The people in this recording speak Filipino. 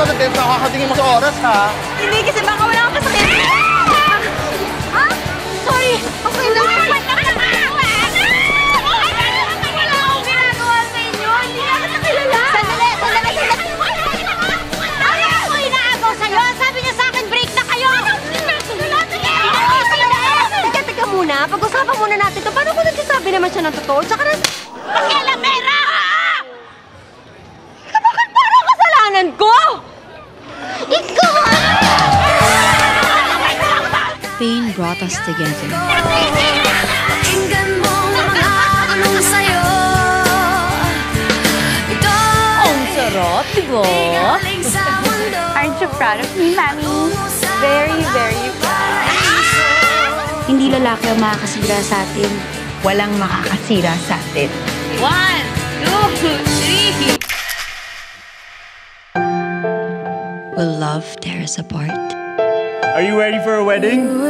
ano na Tess, nakakatingin mo sa oras ha. Hindi kasi baka wala kang pasakit. Ha? Sorry. Okay lang. Wala akong ginagawa sa inyo. Hindi naman nakilala. Sandali, sandali, sandali. Ano ako inaagaw sa'yo? Sabi niya sa akin, break na kayo. Teka, teka muna. Pag-usapan muna natin to. Paano kung nagsasabi naman siya ng totoo? Tsaka na... Pakialamera! Pain brought us together. Ang sarap, di ba? galing sa mundo Aren't you proud of me, Mami? Very, very proud. Hindi lalaki ang makakasira sa atin. Walang makakasira sa atin. One, two, three. Will love tear us apart? Are you ready for a wedding?